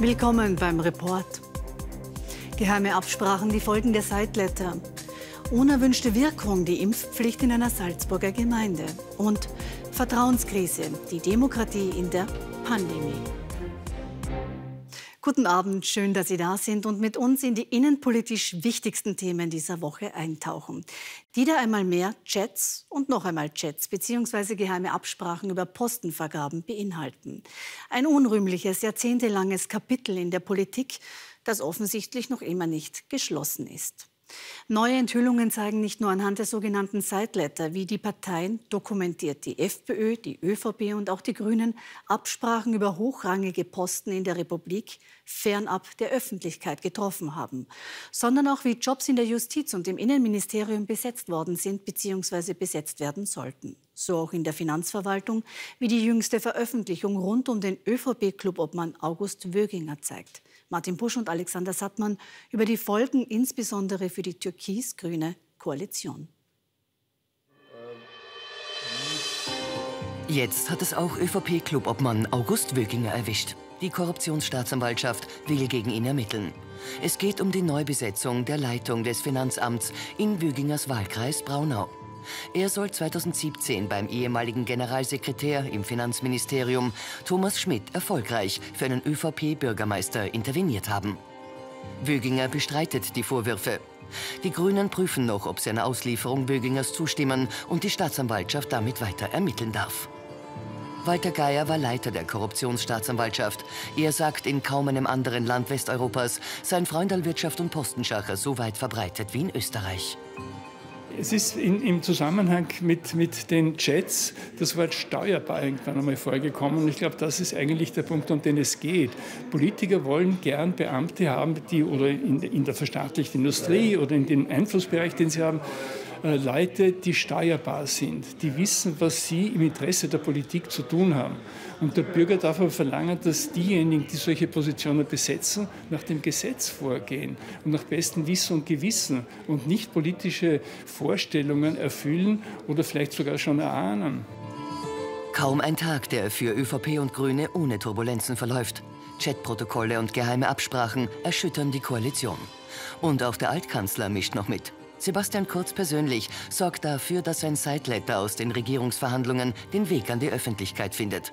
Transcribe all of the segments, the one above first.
Willkommen beim Report. Geheime Absprachen, die Folgen der Sideletter. Unerwünschte Wirkung, die Impfpflicht in einer Salzburger Gemeinde. Und Vertrauenskrise, die Demokratie in der Pandemie. Guten Abend, schön, dass Sie da sind und mit uns in die innenpolitisch wichtigsten Themen dieser Woche eintauchen, die da einmal mehr Chats und noch einmal Chats bzw. geheime Absprachen über Postenvergaben beinhalten. Ein unrühmliches, jahrzehntelanges Kapitel in der Politik, das offensichtlich noch immer nicht geschlossen ist. Neue Enthüllungen zeigen nicht nur anhand der sogenannten Sideletter, wie die Parteien dokumentiert die FPÖ, die ÖVP und auch die Grünen Absprachen über hochrangige Posten in der Republik fernab der Öffentlichkeit getroffen haben, sondern auch wie Jobs in der Justiz und im Innenministerium besetzt worden sind bzw. besetzt werden sollten. So auch in der Finanzverwaltung, wie die jüngste Veröffentlichung rund um den ÖVP-Clubobmann August Wöginger zeigt. Martin Busch und Alexander Sattmann über die Folgen insbesondere für die türkis-grüne Koalition. Jetzt hat es auch ÖVP-Clubobmann August Wöginger erwischt. Die Korruptionsstaatsanwaltschaft will gegen ihn ermitteln. Es geht um die Neubesetzung der Leitung des Finanzamts in Wögingers Wahlkreis Braunau. Er soll 2017 beim ehemaligen Generalsekretär im Finanzministerium Thomas Schmidt erfolgreich für einen ÖVP-Bürgermeister interveniert haben. Wöginger bestreitet die Vorwürfe. Die Grünen prüfen noch, ob sie einer Auslieferung Wögingers zustimmen und die Staatsanwaltschaft damit weiter ermitteln darf. Walter Geier war Leiter der Korruptionsstaatsanwaltschaft. Er sagt, in kaum einem anderen Land Westeuropas seien Freundalwirtschaft und Postenschacher so weit verbreitet wie in Österreich. Es ist in, im Zusammenhang mit, mit den Chats das Wort steuerbar irgendwann einmal vorgekommen. Und ich glaube, das ist eigentlich der Punkt, um den es geht. Politiker wollen gern Beamte haben, die oder in, in der verstaatlichten Industrie oder in dem Einflussbereich, den sie haben, Leute, die steuerbar sind, die wissen, was sie im Interesse der Politik zu tun haben. Und der Bürger darf aber verlangen, dass diejenigen, die solche Positionen besetzen, nach dem Gesetz vorgehen und nach bestem Wissen und Gewissen und nicht politische Vorstellungen erfüllen oder vielleicht sogar schon erahnen. Kaum ein Tag, der für ÖVP und Grüne ohne Turbulenzen verläuft. Chatprotokolle und geheime Absprachen erschüttern die Koalition. Und auch der Altkanzler mischt noch mit. Sebastian Kurz persönlich sorgt dafür, dass sein Sideletter aus den Regierungsverhandlungen den Weg an die Öffentlichkeit findet.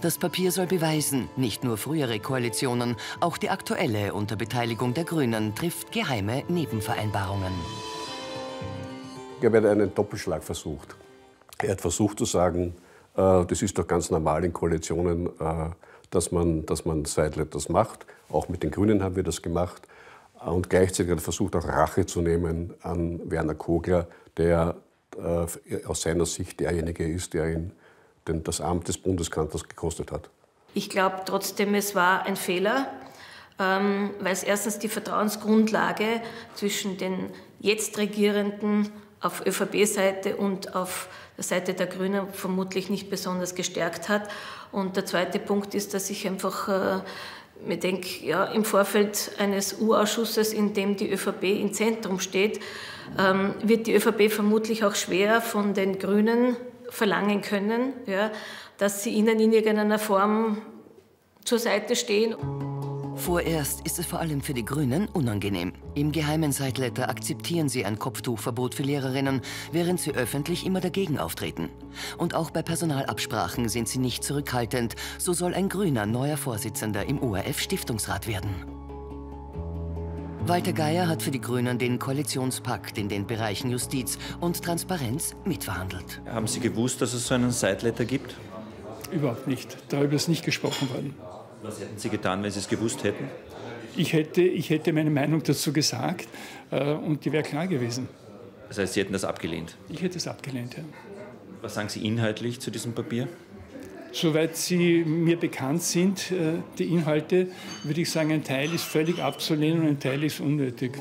Das Papier soll beweisen, nicht nur frühere Koalitionen, auch die aktuelle unter Beteiligung der Grünen trifft geheime Nebenvereinbarungen. Er hat einen Doppelschlag versucht. Er hat versucht zu sagen, äh, das ist doch ganz normal in Koalitionen, äh, dass man, dass man Sideletters macht. Auch mit den Grünen haben wir das gemacht und gleichzeitig hat er versucht, auch Rache zu nehmen an Werner Kogler, der äh, aus seiner Sicht derjenige ist, der ihn den, das Amt des Bundeskanzlers gekostet hat. Ich glaube trotzdem, es war ein Fehler, ähm, weil es erstens die Vertrauensgrundlage zwischen den jetzt Regierenden auf ÖVP-Seite und auf der Seite der Grünen vermutlich nicht besonders gestärkt hat. Und der zweite Punkt ist, dass ich einfach äh, ich denke, ja, im Vorfeld eines U-Ausschusses, in dem die ÖVP im Zentrum steht, ähm, wird die ÖVP vermutlich auch schwer von den Grünen verlangen können, ja, dass sie ihnen in irgendeiner Form zur Seite stehen. Vorerst ist es vor allem für die Grünen unangenehm. Im geheimen Sideletter akzeptieren sie ein Kopftuchverbot für Lehrerinnen, während sie öffentlich immer dagegen auftreten. Und auch bei Personalabsprachen sind sie nicht zurückhaltend. So soll ein Grüner neuer Vorsitzender im ORF-Stiftungsrat werden. Walter Geier hat für die Grünen den Koalitionspakt in den Bereichen Justiz und Transparenz mitverhandelt. Haben Sie gewusst, dass es so einen Sideletter gibt? Überhaupt nicht. Darüber ist nicht gesprochen worden. Was hätten Sie getan, wenn Sie es gewusst hätten? Ich hätte, ich hätte meine Meinung dazu gesagt äh, und die wäre klar gewesen. Das heißt, Sie hätten das abgelehnt? Ich hätte es abgelehnt, ja. Was sagen Sie inhaltlich zu diesem Papier? Soweit sie mir bekannt sind, äh, die Inhalte, würde ich sagen, ein Teil ist völlig abzulehnen und ein Teil ist unnötig.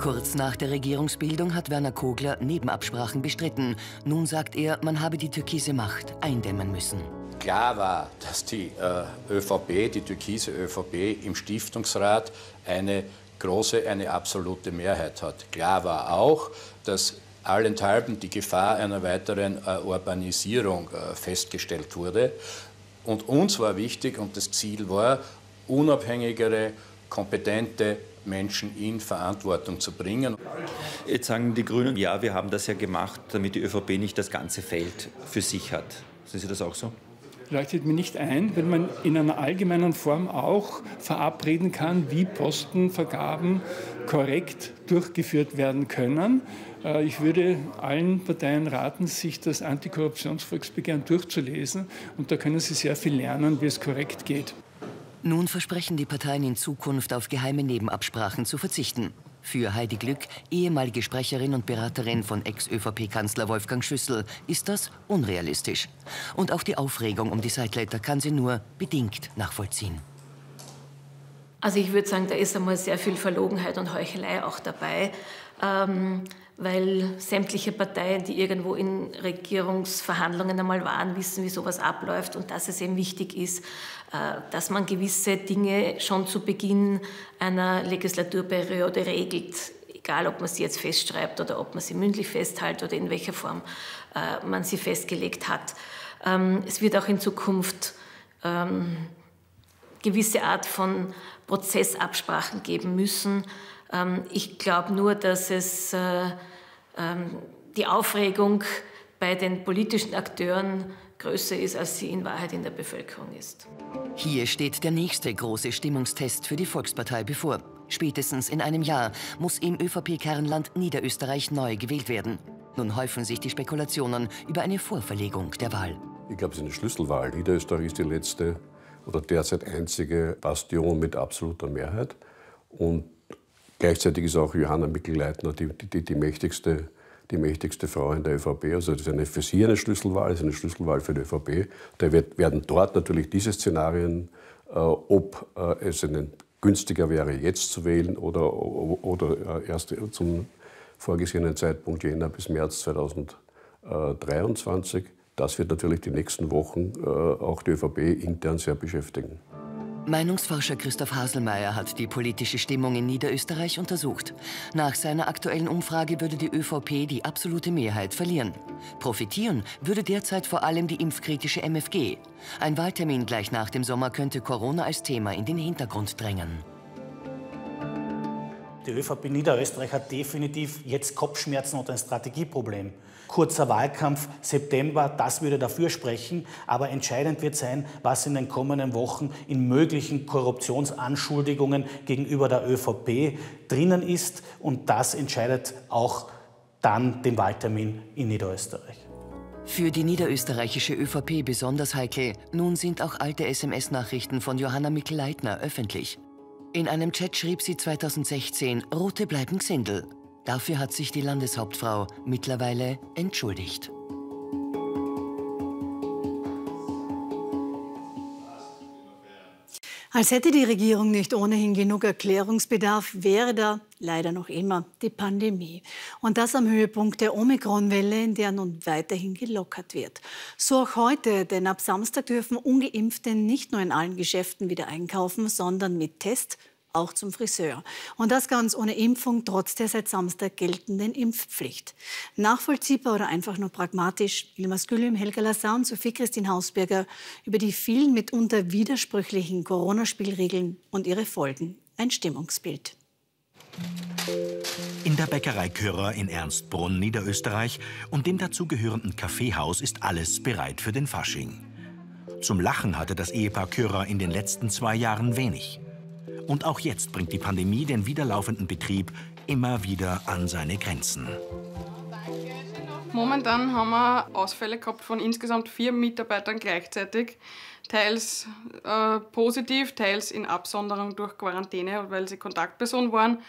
Kurz nach der Regierungsbildung hat Werner Kogler Nebenabsprachen bestritten. Nun sagt er, man habe die türkise Macht eindämmen müssen klar war, dass die äh, ÖVP, die türkise ÖVP im Stiftungsrat eine große, eine absolute Mehrheit hat. Klar war auch, dass allenthalben die Gefahr einer weiteren äh, Urbanisierung äh, festgestellt wurde. Und uns war wichtig und das Ziel war, unabhängigere, kompetente Menschen in Verantwortung zu bringen. Jetzt sagen die Grünen, ja, wir haben das ja gemacht, damit die ÖVP nicht das ganze Feld für sich hat. Sehen Sie das auch so? Leuchtet mir nicht ein, wenn man in einer allgemeinen Form auch verabreden kann, wie Postenvergaben korrekt durchgeführt werden können. Äh, ich würde allen Parteien raten, sich das Antikorruptionsvolksbegehren durchzulesen und da können Sie sehr viel lernen, wie es korrekt geht. Nun versprechen die Parteien in Zukunft auf geheime Nebenabsprachen zu verzichten. Für Heidi Glück, ehemalige Sprecherin und Beraterin von Ex-ÖVP-Kanzler Wolfgang Schüssel, ist das unrealistisch. Und auch die Aufregung um die Seitleiter kann sie nur bedingt nachvollziehen. Also ich würde sagen, da ist einmal sehr viel Verlogenheit und Heuchelei auch dabei. Ähm, weil sämtliche Parteien, die irgendwo in Regierungsverhandlungen einmal waren, wissen, wie sowas abläuft und dass es eben wichtig ist, äh, dass man gewisse Dinge schon zu Beginn einer Legislaturperiode regelt, egal ob man sie jetzt festschreibt oder ob man sie mündlich festhält oder in welcher Form äh, man sie festgelegt hat. Ähm, es wird auch in Zukunft ähm, gewisse Art von Prozessabsprachen geben müssen. Ähm, ich glaube nur, dass es äh, die Aufregung bei den politischen Akteuren größer ist, als sie in Wahrheit in der Bevölkerung ist. Hier steht der nächste große Stimmungstest für die Volkspartei bevor. Spätestens in einem Jahr muss im ÖVP-Kernland Niederösterreich neu gewählt werden. Nun häufen sich die Spekulationen über eine Vorverlegung der Wahl. Ich glaube, es ist eine Schlüsselwahl. Niederösterreich ist die letzte oder derzeit einzige Bastion mit absoluter Mehrheit. Und gleichzeitig ist auch Johanna Mikl-Leitner die, die, die mächtigste die mächtigste Frau in der ÖVP. Also das ist eine, für sie eine Schlüsselwahl, ist eine Schlüsselwahl für die ÖVP. Da wird, werden dort natürlich diese Szenarien, äh, ob äh, es ihnen günstiger wäre, jetzt zu wählen oder, oder äh, erst zum vorgesehenen Zeitpunkt Jänner bis März 2023. Das wird natürlich die nächsten Wochen äh, auch die ÖVP intern sehr beschäftigen. Meinungsforscher Christoph Haselmeier hat die politische Stimmung in Niederösterreich untersucht. Nach seiner aktuellen Umfrage würde die ÖVP die absolute Mehrheit verlieren. Profitieren würde derzeit vor allem die impfkritische MFG. Ein Wahltermin gleich nach dem Sommer könnte Corona als Thema in den Hintergrund drängen. Die ÖVP Niederösterreich hat definitiv jetzt Kopfschmerzen und ein Strategieproblem. Kurzer Wahlkampf, September, das würde dafür sprechen. Aber entscheidend wird sein, was in den kommenden Wochen in möglichen Korruptionsanschuldigungen gegenüber der ÖVP drinnen ist. Und das entscheidet auch dann den Wahltermin in Niederösterreich. Für die niederösterreichische ÖVP besonders heikel, nun sind auch alte SMS-Nachrichten von Johanna Mikl-Leitner öffentlich. In einem Chat schrieb sie 2016, Rote bleiben Xindel. Dafür hat sich die Landeshauptfrau mittlerweile entschuldigt. Als hätte die Regierung nicht ohnehin genug Erklärungsbedarf, wäre da leider noch immer die Pandemie. Und das am Höhepunkt der Omikronwelle, in der nun weiterhin gelockert wird. So auch heute, denn ab Samstag dürfen ungeimpfte nicht nur in allen Geschäften wieder einkaufen, sondern mit Test auch zum Friseur. Und das ganz ohne Impfung, trotz der seit Samstag geltenden Impfpflicht. Nachvollziehbar oder einfach nur pragmatisch, Ilmas Gülüm, Helga Lassar und Sophie Christine Hausberger über die vielen mitunter widersprüchlichen Corona-Spielregeln und ihre Folgen. Ein Stimmungsbild. In der Bäckerei Körer in Ernstbrunn, Niederösterreich und dem dazugehörenden Kaffeehaus ist alles bereit für den Fasching. Zum Lachen hatte das Ehepaar Körer in den letzten zwei Jahren wenig. Und auch jetzt bringt die Pandemie den wiederlaufenden Betrieb immer wieder an seine Grenzen. Momentan haben wir Ausfälle gehabt von insgesamt vier Mitarbeitern gleichzeitig. Teils äh, positiv, teils in Absonderung durch Quarantäne, weil sie Kontaktperson waren.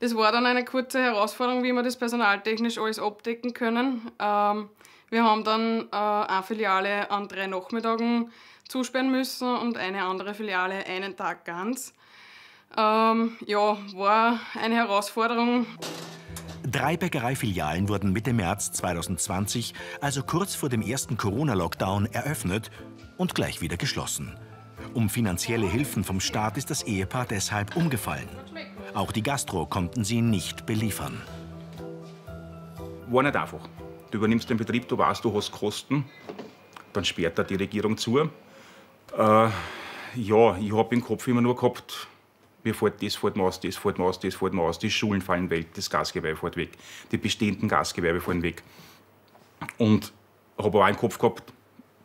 Das war dann eine kurze Herausforderung, wie wir das personaltechnisch alles abdecken können. Ähm, wir haben dann äh, eine Filiale an drei Nachmittagen zusperren müssen und eine andere Filiale einen Tag ganz. Ähm, ja, war eine Herausforderung. Drei Bäckereifilialen wurden Mitte März 2020, also kurz vor dem ersten Corona-Lockdown, eröffnet und gleich wieder geschlossen. Um finanzielle Hilfen vom Staat ist das Ehepaar deshalb umgefallen. Auch die Gastro konnten sie nicht beliefern. War nicht einfach. Du übernimmst den Betrieb, du weißt, du hast Kosten. Dann sperrt da die Regierung zu. Äh, Ja, ich habe im Kopf immer nur gehabt, mir fährt das fährt aus, das fährt aus, das fährt aus, die Schulen fallen weg, das Gasgewerbe fährt weg, die bestehenden Gasgewerbe fallen weg. Und habe auch im Kopf gehabt,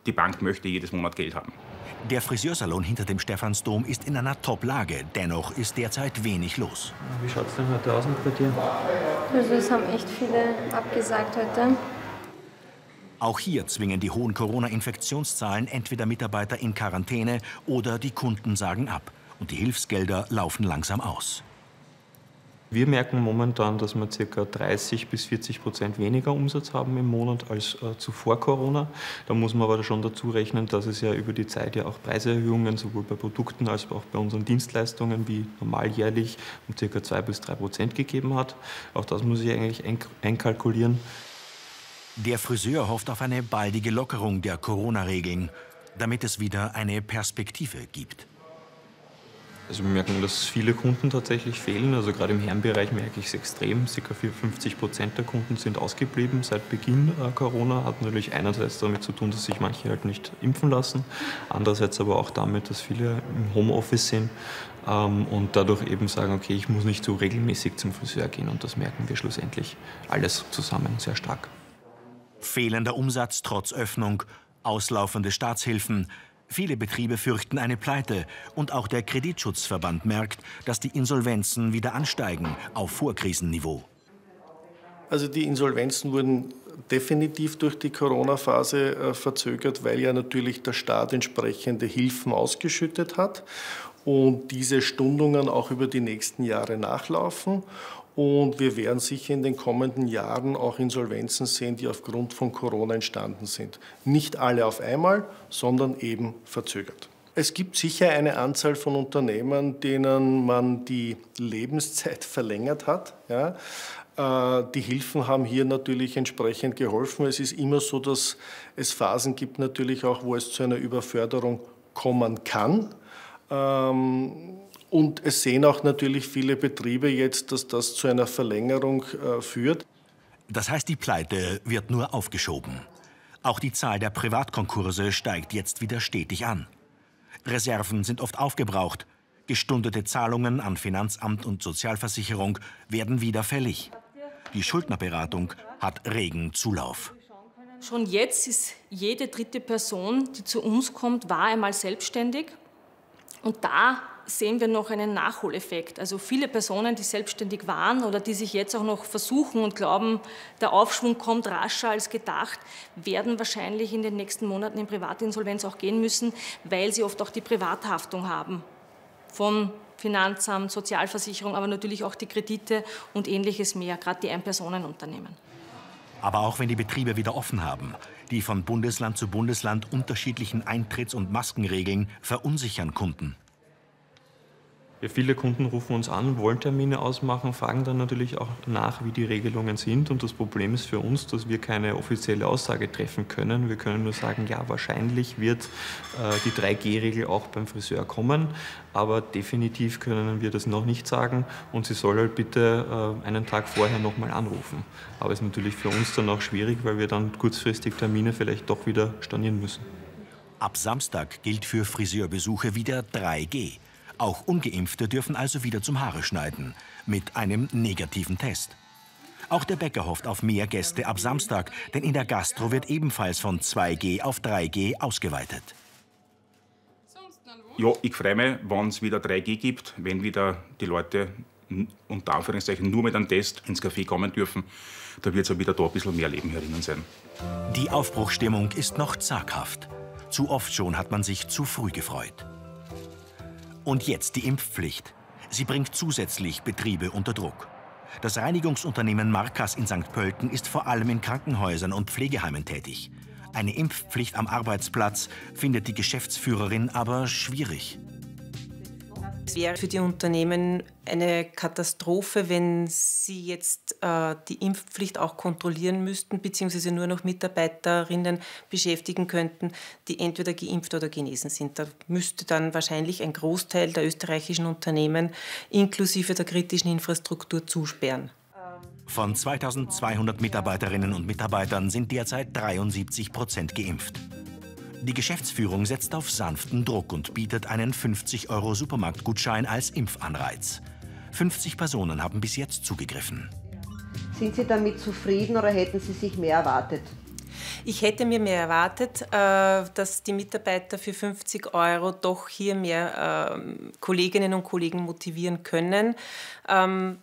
die Bank möchte jedes Monat Geld haben. Der Friseursalon hinter dem Stephansdom ist in einer Top-Lage. Dennoch ist derzeit wenig los. Wie schaut es denn heute aus bei dir? Also es haben echt viele abgesagt heute. Auch hier zwingen die hohen Corona-Infektionszahlen entweder Mitarbeiter in Quarantäne oder die Kunden sagen ab. Und die Hilfsgelder laufen langsam aus. Wir merken momentan, dass wir ca. 30 bis 40 Prozent weniger Umsatz haben im Monat als äh, zuvor Corona. Da muss man aber schon dazu rechnen, dass es ja über die Zeit ja auch Preiserhöhungen sowohl bei Produkten als auch bei unseren Dienstleistungen wie normal jährlich um ca. 2 bis 3 Prozent gegeben hat. Auch das muss ich eigentlich einkalkulieren. Der Friseur hofft auf eine baldige Lockerung der Corona-Regeln, damit es wieder eine Perspektive gibt. Also wir merken, dass viele Kunden tatsächlich fehlen. Also gerade im Herrenbereich merke ich es extrem. Circa 50 Prozent der Kunden sind ausgeblieben seit Beginn äh, Corona. Hat natürlich einerseits damit zu tun, dass sich manche halt nicht impfen lassen. Andererseits aber auch damit, dass viele im Homeoffice sind ähm, und dadurch eben sagen, okay, ich muss nicht so regelmäßig zum Friseur gehen. Und das merken wir schlussendlich alles zusammen sehr stark. Fehlender Umsatz trotz Öffnung, auslaufende Staatshilfen, Viele Betriebe fürchten eine Pleite und auch der Kreditschutzverband merkt, dass die Insolvenzen wieder ansteigen auf Vorkrisenniveau. Also die Insolvenzen wurden definitiv durch die Corona-Phase äh, verzögert, weil ja natürlich der Staat entsprechende Hilfen ausgeschüttet hat und diese Stundungen auch über die nächsten Jahre nachlaufen. Und wir werden sicher in den kommenden Jahren auch Insolvenzen sehen, die aufgrund von Corona entstanden sind. Nicht alle auf einmal, sondern eben verzögert. Es gibt sicher eine Anzahl von Unternehmen, denen man die Lebenszeit verlängert hat. Ja. Äh, die Hilfen haben hier natürlich entsprechend geholfen. Es ist immer so, dass es Phasen gibt, natürlich auch, wo es zu einer Überförderung kommen kann. Ähm, und es sehen auch natürlich viele Betriebe jetzt, dass das zu einer Verlängerung äh, führt. Das heißt, die Pleite wird nur aufgeschoben. Auch die Zahl der Privatkonkurse steigt jetzt wieder stetig an. Reserven sind oft aufgebraucht. Gestundete Zahlungen an Finanzamt und Sozialversicherung werden wieder fällig. Die Schuldnerberatung hat regen Zulauf. Schon jetzt ist jede dritte Person, die zu uns kommt, war einmal selbstständig. Und da sehen wir noch einen Nachholeffekt. Also viele Personen, die selbstständig waren oder die sich jetzt auch noch versuchen und glauben, der Aufschwung kommt rascher als gedacht, werden wahrscheinlich in den nächsten Monaten in Privatinsolvenz auch gehen müssen, weil sie oft auch die Privathaftung haben von Finanzamt, Sozialversicherung, aber natürlich auch die Kredite und ähnliches mehr, gerade die Einpersonenunternehmen. Aber auch wenn die Betriebe wieder offen haben, die von Bundesland zu Bundesland unterschiedlichen Eintritts- und Maskenregeln verunsichern Kunden. Ja, viele Kunden rufen uns an, wollen Termine ausmachen, fragen dann natürlich auch nach, wie die Regelungen sind. Und das Problem ist für uns, dass wir keine offizielle Aussage treffen können. Wir können nur sagen, ja, wahrscheinlich wird äh, die 3G-Regel auch beim Friseur kommen. Aber definitiv können wir das noch nicht sagen. Und sie soll halt bitte äh, einen Tag vorher nochmal anrufen. Aber es ist natürlich für uns dann auch schwierig, weil wir dann kurzfristig Termine vielleicht doch wieder stornieren müssen. Ab Samstag gilt für Friseurbesuche wieder 3G. Auch ungeimpfte dürfen also wieder zum Haare schneiden, mit einem negativen Test. Auch der Bäcker hofft auf mehr Gäste ab Samstag, denn in der Gastro wird ebenfalls von 2G auf 3G ausgeweitet. Ja, ich freue mich, wenn es wieder 3G gibt, wenn wieder die Leute unter Anführungszeichen nur mit einem Test ins Café kommen dürfen. Da wird es ja wieder da ein bisschen mehr Leben herinnen sein. Die Aufbruchstimmung ist noch zaghaft. Zu oft schon hat man sich zu früh gefreut. Und jetzt die Impfpflicht. Sie bringt zusätzlich Betriebe unter Druck. Das Reinigungsunternehmen Markas in St. Pölten ist vor allem in Krankenhäusern und Pflegeheimen tätig. Eine Impfpflicht am Arbeitsplatz findet die Geschäftsführerin aber schwierig. Es wäre für die Unternehmen eine Katastrophe, wenn sie jetzt äh, die Impfpflicht auch kontrollieren müssten, beziehungsweise nur noch Mitarbeiterinnen beschäftigen könnten, die entweder geimpft oder genesen sind. Da müsste dann wahrscheinlich ein Großteil der österreichischen Unternehmen inklusive der kritischen Infrastruktur zusperren. Von 2200 Mitarbeiterinnen und Mitarbeitern sind derzeit 73 Prozent geimpft. Die Geschäftsführung setzt auf sanften Druck und bietet einen 50 Euro Supermarktgutschein als Impfanreiz. 50 Personen haben bis jetzt zugegriffen. Sind Sie damit zufrieden oder hätten Sie sich mehr erwartet? Ich hätte mir mehr erwartet, äh, dass die Mitarbeiter für 50 Euro doch hier mehr ähm, Kolleginnen und Kollegen motivieren können. Ähm,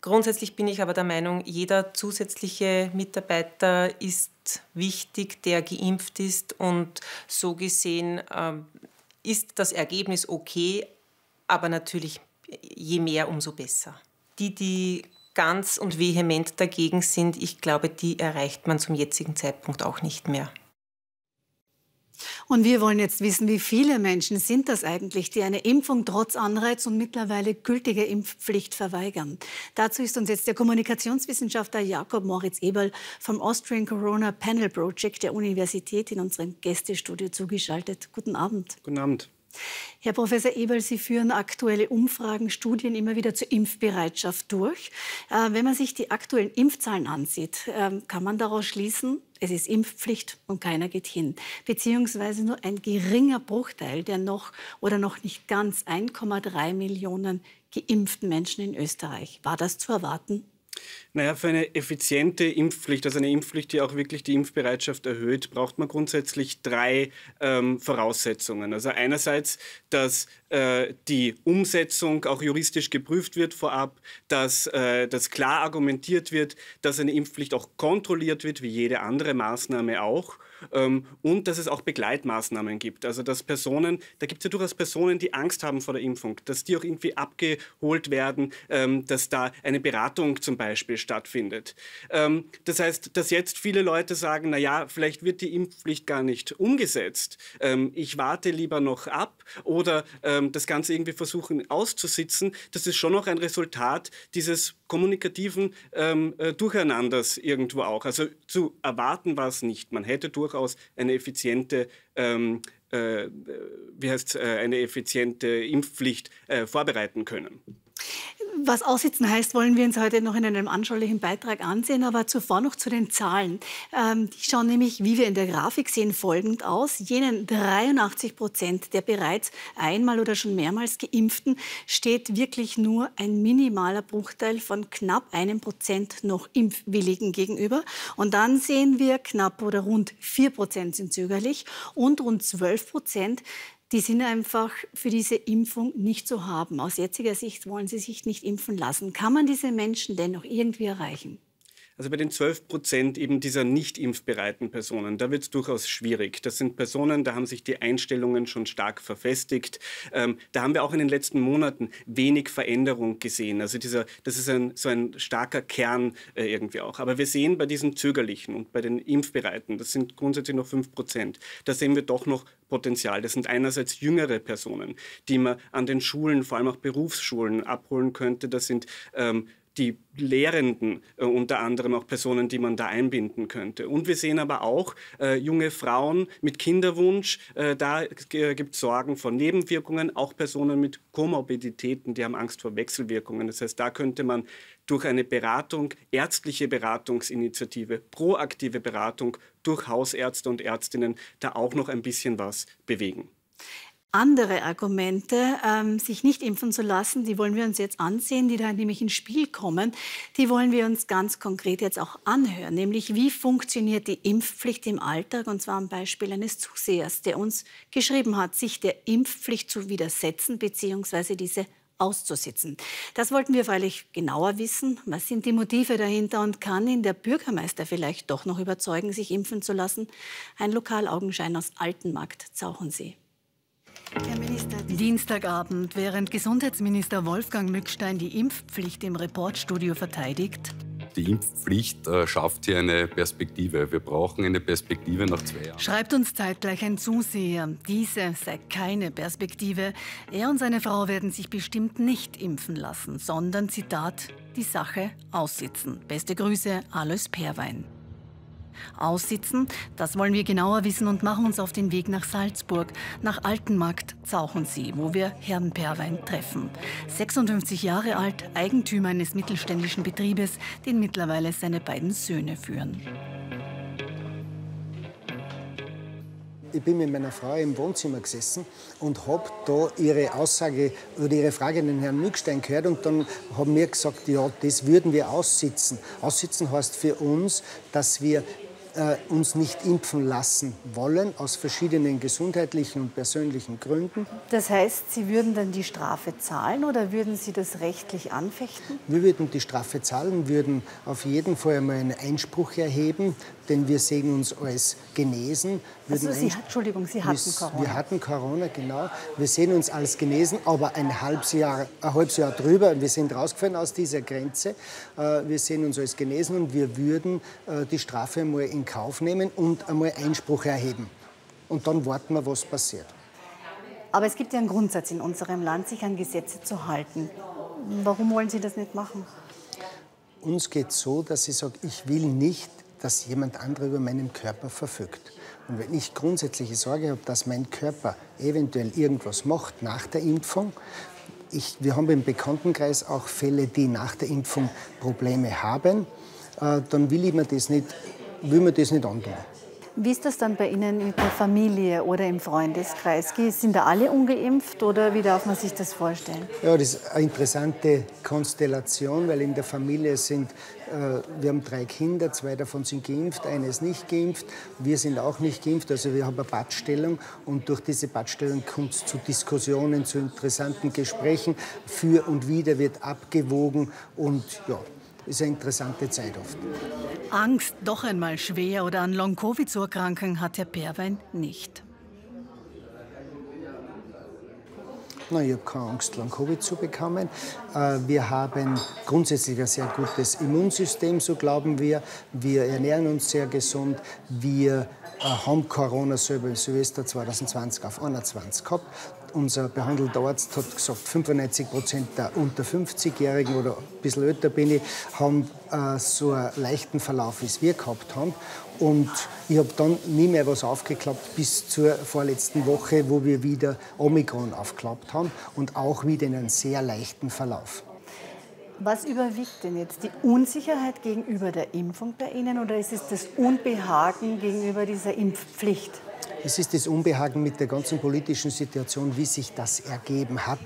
grundsätzlich bin ich aber der Meinung, jeder zusätzliche Mitarbeiter ist wichtig, der geimpft ist und so gesehen ähm, ist das Ergebnis okay, aber natürlich je mehr, umso besser. Die, die ganz und vehement dagegen sind, ich glaube, die erreicht man zum jetzigen Zeitpunkt auch nicht mehr. Und wir wollen jetzt wissen, wie viele Menschen sind das eigentlich, die eine Impfung trotz Anreiz und mittlerweile gültiger Impfpflicht verweigern. Dazu ist uns jetzt der Kommunikationswissenschaftler Jakob Moritz Eberl vom Austrian Corona Panel Project der Universität in unserem Gästestudio zugeschaltet. Guten Abend. Guten Abend. Herr Professor Eberl, Sie führen aktuelle Umfragen, Studien immer wieder zur Impfbereitschaft durch. Äh, wenn man sich die aktuellen Impfzahlen ansieht, äh, kann man daraus schließen, es ist Impfpflicht und keiner geht hin. Beziehungsweise nur ein geringer Bruchteil der noch oder noch nicht ganz 1,3 Millionen geimpften Menschen in Österreich. War das zu erwarten? Naja, für eine effiziente Impfpflicht, also eine Impfpflicht, die auch wirklich die Impfbereitschaft erhöht, braucht man grundsätzlich drei ähm, Voraussetzungen. Also einerseits, dass äh, die Umsetzung auch juristisch geprüft wird vorab, dass, äh, dass klar argumentiert wird, dass eine Impfpflicht auch kontrolliert wird, wie jede andere Maßnahme auch und dass es auch Begleitmaßnahmen gibt. Also dass Personen, da gibt es ja durchaus Personen, die Angst haben vor der Impfung, dass die auch irgendwie abgeholt werden, ähm, dass da eine Beratung zum Beispiel stattfindet. Ähm, das heißt, dass jetzt viele Leute sagen, naja, vielleicht wird die Impfpflicht gar nicht umgesetzt. Ähm, ich warte lieber noch ab oder ähm, das Ganze irgendwie versuchen auszusitzen. Das ist schon noch ein Resultat dieses kommunikativen ähm, äh, Durcheinanders irgendwo auch. Also zu erwarten war es nicht. Man hätte durchaus eine effiziente ähm, äh, wie heißt, äh, eine effiziente Impfpflicht äh, vorbereiten können. Was aussitzen heißt, wollen wir uns heute noch in einem anschaulichen Beitrag ansehen, aber zuvor noch zu den Zahlen. Ähm, die schauen nämlich, wie wir in der Grafik sehen, folgend aus. Jenen 83 Prozent der bereits einmal oder schon mehrmals Geimpften steht wirklich nur ein minimaler Bruchteil von knapp einem Prozent noch Impfwilligen gegenüber. Und dann sehen wir, knapp oder rund 4 Prozent sind zögerlich und rund 12 Prozent die sind einfach für diese Impfung nicht zu haben. Aus jetziger Sicht wollen sie sich nicht impfen lassen. Kann man diese Menschen dennoch irgendwie erreichen? Also bei den 12 Prozent eben dieser nicht impfbereiten Personen, da wird es durchaus schwierig. Das sind Personen, da haben sich die Einstellungen schon stark verfestigt. Ähm, da haben wir auch in den letzten Monaten wenig Veränderung gesehen. Also dieser, das ist ein, so ein starker Kern äh, irgendwie auch. Aber wir sehen bei diesen Zögerlichen und bei den Impfbereiten, das sind grundsätzlich noch 5 Prozent, da sehen wir doch noch Potenzial. Das sind einerseits jüngere Personen, die man an den Schulen, vor allem auch Berufsschulen, abholen könnte. Das sind ähm, die Lehrenden, äh, unter anderem auch Personen, die man da einbinden könnte. Und wir sehen aber auch äh, junge Frauen mit Kinderwunsch. Äh, da äh, gibt es Sorgen vor Nebenwirkungen, auch Personen mit Komorbiditäten, die haben Angst vor Wechselwirkungen. Das heißt, da könnte man durch eine Beratung, ärztliche Beratungsinitiative, proaktive Beratung durch Hausärzte und Ärztinnen da auch noch ein bisschen was bewegen andere Argumente, ähm, sich nicht impfen zu lassen, die wollen wir uns jetzt ansehen, die da nämlich ins Spiel kommen. Die wollen wir uns ganz konkret jetzt auch anhören, nämlich wie funktioniert die Impfpflicht im Alltag und zwar am Beispiel eines Zusehers, der uns geschrieben hat, sich der Impfpflicht zu widersetzen bzw. diese auszusitzen. Das wollten wir freilich genauer wissen. Was sind die Motive dahinter und kann ihn der Bürgermeister vielleicht doch noch überzeugen, sich impfen zu lassen? Ein Lokalaugenschein aus Altenmarkt, Zauchensee. Dienstagabend, während Gesundheitsminister Wolfgang Mückstein die Impfpflicht im Reportstudio verteidigt. Die Impfpflicht äh, schafft hier eine Perspektive. Wir brauchen eine Perspektive nach zwei Jahren. Schreibt uns zeitgleich ein Zuseher. Diese sei keine Perspektive. Er und seine Frau werden sich bestimmt nicht impfen lassen, sondern, Zitat, die Sache aussitzen. Beste Grüße, Alois Perwein aussitzen? Das wollen wir genauer wissen und machen uns auf den Weg nach Salzburg, nach Altenmarkt Zauchensee, wo wir Herrn Perwein treffen. 56 Jahre alt, Eigentümer eines mittelständischen Betriebes, den mittlerweile seine beiden Söhne führen. Ich bin mit meiner Frau im Wohnzimmer gesessen und habe da ihre Aussage oder ihre Frage an den Herrn Mückstein gehört und dann haben wir gesagt, ja, das würden wir aussitzen. Aussitzen heißt für uns, dass wir äh, uns nicht impfen lassen wollen, aus verschiedenen gesundheitlichen und persönlichen Gründen. Das heißt, Sie würden dann die Strafe zahlen oder würden Sie das rechtlich anfechten? Wir würden die Strafe zahlen, würden auf jeden Fall einmal einen Einspruch erheben, denn wir sehen uns als genesen. Also Sie, Entschuldigung, Sie hatten Corona. Wir hatten Corona, genau. Wir sehen uns als genesen, aber ein halbes Jahr, ein halbes Jahr drüber. Wir sind rausgefallen aus dieser Grenze. Äh, wir sehen uns als genesen und wir würden äh, die Strafe einmal in Kauf nehmen und einmal Einspruch erheben. Und dann warten wir, was passiert. Aber es gibt ja einen Grundsatz in unserem Land, sich an Gesetze zu halten. Warum wollen Sie das nicht machen? Uns geht es so, dass ich sage, ich will nicht dass jemand anderer über meinen Körper verfügt. Und wenn ich grundsätzliche Sorge habe, dass mein Körper eventuell irgendwas macht nach der Impfung, ich, wir haben im Bekanntenkreis auch Fälle, die nach der Impfung Probleme haben, äh, dann will ich mir das nicht, will mir das nicht antun. Wie ist das dann bei Ihnen mit der Familie oder im Freundeskreis? Sind da alle ungeimpft oder wie darf man sich das vorstellen? Ja, das ist eine interessante Konstellation, weil in der Familie sind, äh, wir haben drei Kinder, zwei davon sind geimpft, eine ist nicht geimpft. Wir sind auch nicht geimpft, also wir haben eine Badstellung und durch diese Badstellung kommt es zu Diskussionen, zu interessanten Gesprächen. Für und wider wird abgewogen und ja, ist eine interessante Zeit oft. Angst, doch einmal schwer oder an Long-Covid zu erkranken, hat Herr Perwein nicht. Na, ich habe keine Angst, Long-Covid zu bekommen. Äh, wir haben grundsätzlich ein sehr gutes Immunsystem, so glauben wir. Wir ernähren uns sehr gesund. Wir äh, haben Corona selber im Silvester 2020 auf 21 gehabt unser behandelter Arzt hat gesagt, 95 Prozent der unter 50-Jährigen oder ein bisschen älter bin ich, haben äh, so einen leichten Verlauf, wie wir gehabt haben. Und ich habe dann nie mehr was aufgeklappt bis zur vorletzten Woche, wo wir wieder Omikron aufgeklappt haben und auch wieder in einen sehr leichten Verlauf. Was überwiegt denn jetzt? Die Unsicherheit gegenüber der Impfung bei Ihnen oder ist es das Unbehagen gegenüber dieser Impfpflicht? Es ist das Unbehagen mit der ganzen politischen Situation, wie sich das ergeben hat.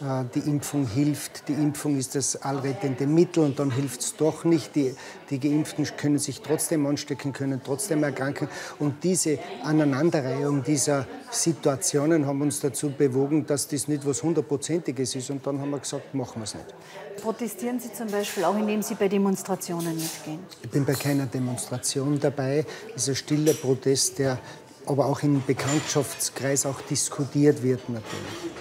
Äh, die Impfung hilft, die Impfung ist das allrettende Mittel und dann hilft es doch nicht. Die, die Geimpften können sich trotzdem anstecken, können trotzdem erkranken. Und diese Aneinanderreihung dieser Situationen haben uns dazu bewogen, dass das nicht was Hundertprozentiges ist. Und dann haben wir gesagt, machen wir es nicht. Protestieren Sie zum Beispiel auch, indem Sie bei Demonstrationen mitgehen? Ich bin bei keiner Demonstration dabei. Es ist ein stiller Protest, der aber auch im Bekanntschaftskreis auch diskutiert wird natürlich.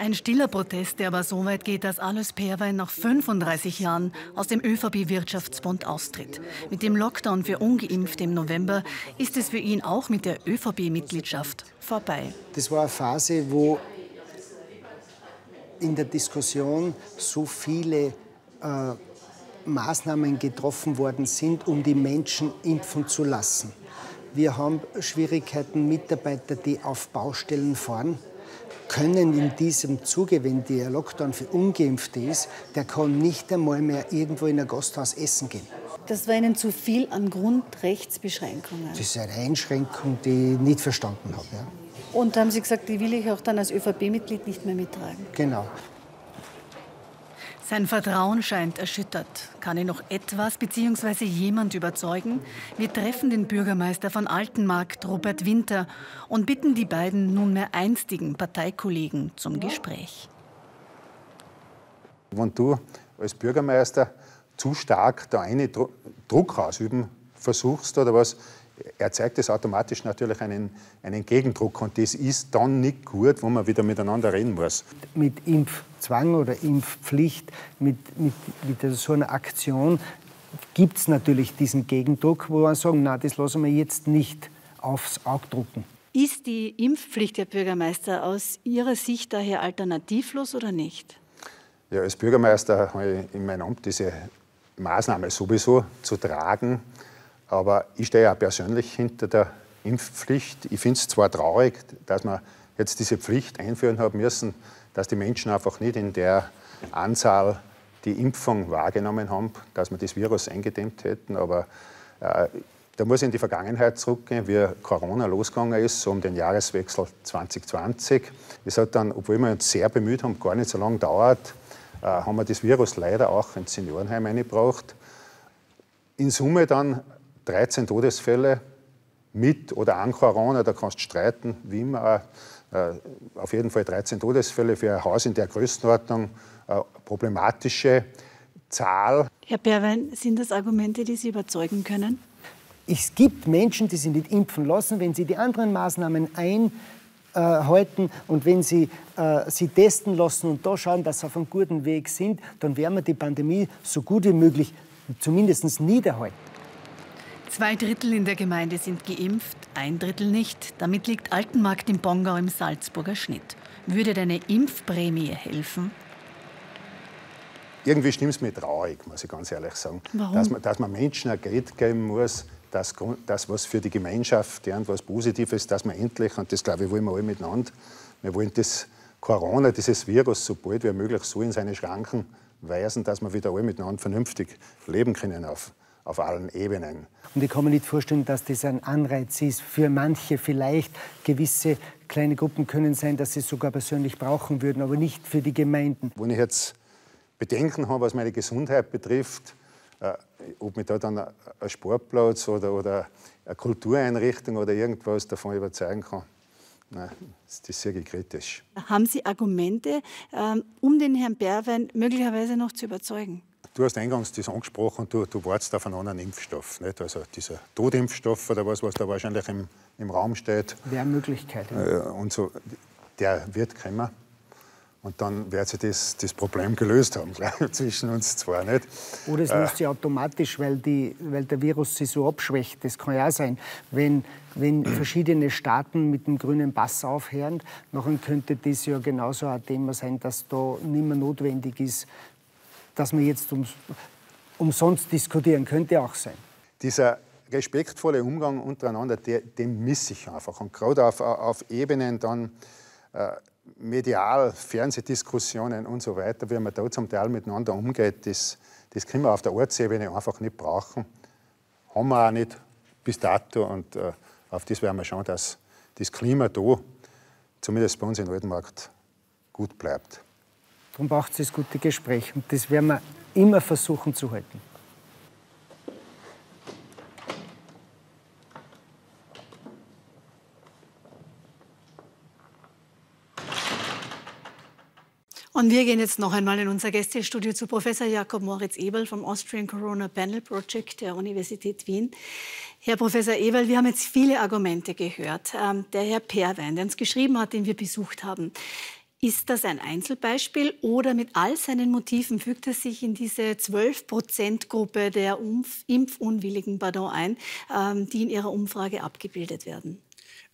Ein stiller Protest, der aber so weit geht, dass Alois Perwein nach 35 Jahren aus dem ÖVP-Wirtschaftsbund austritt. Mit dem Lockdown für Ungeimpfte im November ist es für ihn auch mit der ÖVP-Mitgliedschaft vorbei. Das war eine Phase, wo in der Diskussion so viele äh, Maßnahmen getroffen worden sind, um die Menschen impfen zu lassen. Wir haben Schwierigkeiten, Mitarbeiter, die auf Baustellen fahren, können in diesem Zuge, wenn der Lockdown für Ungeimpfte ist, der kann nicht einmal mehr irgendwo in ein Gasthaus essen gehen. Das war Ihnen zu viel an Grundrechtsbeschränkungen? Das ist eine Einschränkung, die ich nicht verstanden habe. Ja. Und da haben Sie gesagt, die will ich auch dann als ÖVP-Mitglied nicht mehr mittragen? Genau. Sein Vertrauen scheint erschüttert. Kann ihn noch etwas bzw. jemand überzeugen? Wir treffen den Bürgermeister von Altenmarkt, Robert Winter, und bitten die beiden nunmehr einstigen Parteikollegen zum Gespräch. Wenn du als Bürgermeister zu stark da eine Druck ausüben versuchst oder was, erzeugt das automatisch natürlich einen, einen Gegendruck und das ist dann nicht gut, wo man wieder miteinander reden muss. Mit Impfzwang oder Impfpflicht, mit, mit, mit so einer Aktion gibt es natürlich diesen Gegendruck, wo wir sagen, na, das lassen wir jetzt nicht aufs Auge drucken. Ist die Impfpflicht, Herr Bürgermeister, aus Ihrer Sicht daher alternativlos oder nicht? Ja, als Bürgermeister habe ich in meinem Amt diese Maßnahme sowieso zu tragen. Aber ich stehe auch persönlich hinter der Impfpflicht. Ich finde es zwar traurig, dass wir jetzt diese Pflicht einführen haben müssen, dass die Menschen einfach nicht in der Anzahl die Impfung wahrgenommen haben, dass wir das Virus eingedämmt hätten. Aber äh, da muss ich in die Vergangenheit zurückgehen, wie Corona losgegangen ist, so um den Jahreswechsel 2020. Es hat dann, obwohl wir uns sehr bemüht haben, gar nicht so lange dauert, äh, haben wir das Virus leider auch ins Seniorenheim eingebracht. In Summe dann 13 Todesfälle mit oder an Corona, da kannst du streiten, wie immer. Äh, auf jeden Fall 13 Todesfälle für ein Haus in der Größenordnung, äh, problematische Zahl. Herr Perwein, sind das Argumente, die Sie überzeugen können? Es gibt Menschen, die sich nicht impfen lassen, wenn sie die anderen Maßnahmen einhalten und wenn sie äh, sie testen lassen und da schauen, dass sie auf einem guten Weg sind, dann werden wir die Pandemie so gut wie möglich zumindest niederhalten. Zwei Drittel in der Gemeinde sind geimpft, ein Drittel nicht. Damit liegt Altenmarkt im Bongau im Salzburger Schnitt. Würde deine Impfprämie helfen? Irgendwie stimmt es mir traurig, muss ich ganz ehrlich sagen. Warum? Dass man, dass man Menschen ein Geld geben muss, das, das, was für die Gemeinschaft irgendwas Positives, dass man endlich, und das glaube ich, wollen wir alle miteinander, wir wollen das Corona, dieses Virus, so bald wie möglich so in seine Schranken weisen, dass wir wieder alle miteinander vernünftig leben können auf, auf allen Ebenen. Und ich kann mir nicht vorstellen, dass das ein Anreiz ist. Für manche vielleicht gewisse kleine Gruppen können sein, dass sie es sogar persönlich brauchen würden, aber nicht für die Gemeinden. Wenn ich jetzt Bedenken habe, was meine Gesundheit betrifft, äh, ob mich da dann ein Sportplatz oder, oder eine Kultureinrichtung oder irgendwas davon überzeugen kann, nein, das ist sehr kritisch. Haben Sie Argumente, ähm, um den Herrn Berwein möglicherweise noch zu überzeugen? Du hast eingangs das angesprochen, du, du wartest auf einen anderen Impfstoff. Nicht? Also dieser Totimpfstoff oder was, was da wahrscheinlich im, im Raum steht. Wäre eine Möglichkeit. Äh, und so, der wird kommen. Und dann wird sich das, das Problem gelöst haben, ich, zwischen uns zwei. Nicht? Oder es Äh, löst sich automatisch, weil, die, weil der Virus sich so abschwächt. Das kann ja auch sein. Wenn, wenn verschiedene Staaten mit dem grünen Pass aufhören, dann könnte das ja genauso ein Thema sein, dass da nicht mehr notwendig ist, dass man jetzt ums, umsonst diskutieren. Könnte auch sein. dieser respektvolle Umgang untereinander, der, den misse ich einfach. Und gerade auf, auf Ebenen dann äh, medial, Fernsehdiskussionen und so weiter, wie man da zum Teil miteinander umgeht, das, das können wir auf der Ortsebene einfach nicht brauchen. Haben wir auch nicht bis dato. Und äh, auf das werden wir schauen, dass das Klima da, zumindest bei uns in Altenmarkt, gut bleibt. Darum braucht es das gute Gespräch. Und das werden wir immer versuchen zu halten. Und wir gehen jetzt noch einmal in unser Gästestudio zu Professor Jakob Moritz Eberl vom Austrian Corona Panel Project der Universität Wien. Herr Professor Eberl, wir haben jetzt viele Argumente gehört. Ähm, Der Herr Perwein, der uns geschrieben hat, den wir besucht haben, ist das ein Einzelbeispiel oder mit all seinen Motiven fügt er sich in diese 12-Prozent-Gruppe der Impfunwilligen ein, ähm, die in Ihrer Umfrage abgebildet werden?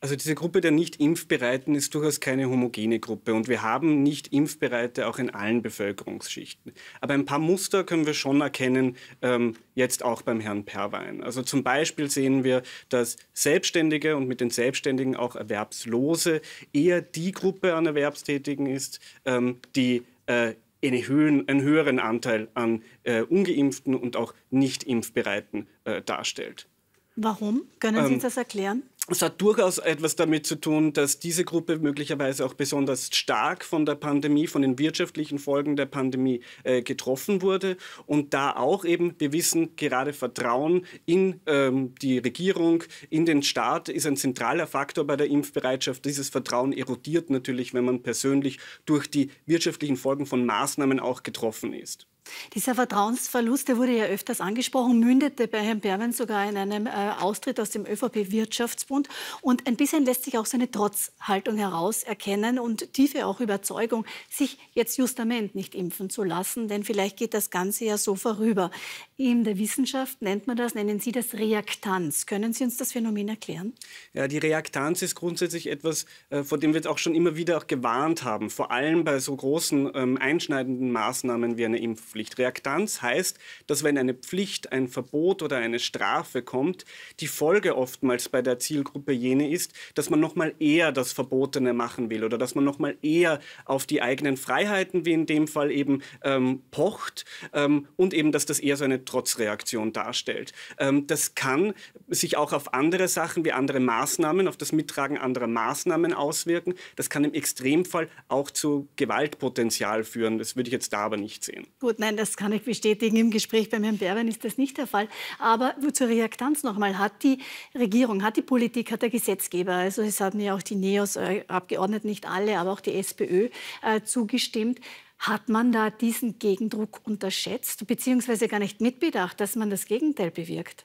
Also diese Gruppe der Nicht-Impfbereiten ist durchaus keine homogene Gruppe und wir haben Nicht-Impfbereite auch in allen Bevölkerungsschichten. Aber ein paar Muster können wir schon erkennen, ähm, jetzt auch beim Herrn Perwein. Also zum Beispiel sehen wir, dass Selbstständige und mit den Selbstständigen auch Erwerbslose eher die Gruppe an Erwerbstätigen ist, ähm, die äh, eine höhen, einen höheren Anteil an äh, ungeimpften und auch nicht-impfbereiten äh, darstellt. Warum? Können Sie Ähm, uns das erklären? Es hat durchaus etwas damit zu tun, dass diese Gruppe möglicherweise auch besonders stark von der Pandemie, von den wirtschaftlichen Folgen der Pandemie äh, getroffen wurde und da auch eben, wir wissen, gerade Vertrauen in ähm, die Regierung, in den Staat ist ein zentraler Faktor bei der Impfbereitschaft. Dieses Vertrauen erodiert natürlich, wenn man persönlich durch die wirtschaftlichen Folgen von Maßnahmen auch getroffen ist. Dieser Vertrauensverlust, der wurde ja öfters angesprochen, mündete bei Herrn Berwen sogar in einem äh, Austritt aus dem ÖVP-Wirtschaftsbund. Und ein bisschen lässt sich auch seine Trotzhaltung heraus erkennen und tiefe auch Überzeugung, sich jetzt justament nicht impfen zu lassen, denn vielleicht geht das Ganze ja so vorüber. In der Wissenschaft nennt man das, nennen Sie das Reaktanz. Können Sie uns das Phänomen erklären? Ja, die Reaktanz ist grundsätzlich etwas, äh, vor dem wir jetzt auch schon immer wieder auch gewarnt haben, vor allem bei so großen ähm, einschneidenden Maßnahmen wie einer Impfpflicht. Impfpflicht. Reaktanz heißt, dass wenn eine Pflicht, ein Verbot oder eine Strafe kommt, die Folge oftmals bei der Zielgruppe jene ist, dass man noch mal eher das Verbotene machen will oder dass man noch mal eher auf die eigenen Freiheiten, wie in dem Fall eben, ähm, pocht ähm, und eben, dass das eher so eine Trotzreaktion darstellt. Ähm, das kann sich auch auf andere Sachen wie andere Maßnahmen, auf das Mittragen anderer Maßnahmen auswirken. Das kann im Extremfall auch zu Gewaltpotenzial führen. Das würde ich jetzt da aber nicht sehen. Gut, nein, das kann ich bestätigen. Im Gespräch beim Herrn Berben ist das nicht der Fall. Aber zur Reaktanz nochmal. Hat die Regierung, hat die Politik, hat der Gesetzgeber, also es haben ja auch die NEOS-Abgeordneten, nicht alle, aber auch die SPÖ äh, zugestimmt, hat man da diesen Gegendruck unterschätzt, beziehungsweise gar nicht mitbedacht, dass man das Gegenteil bewirkt?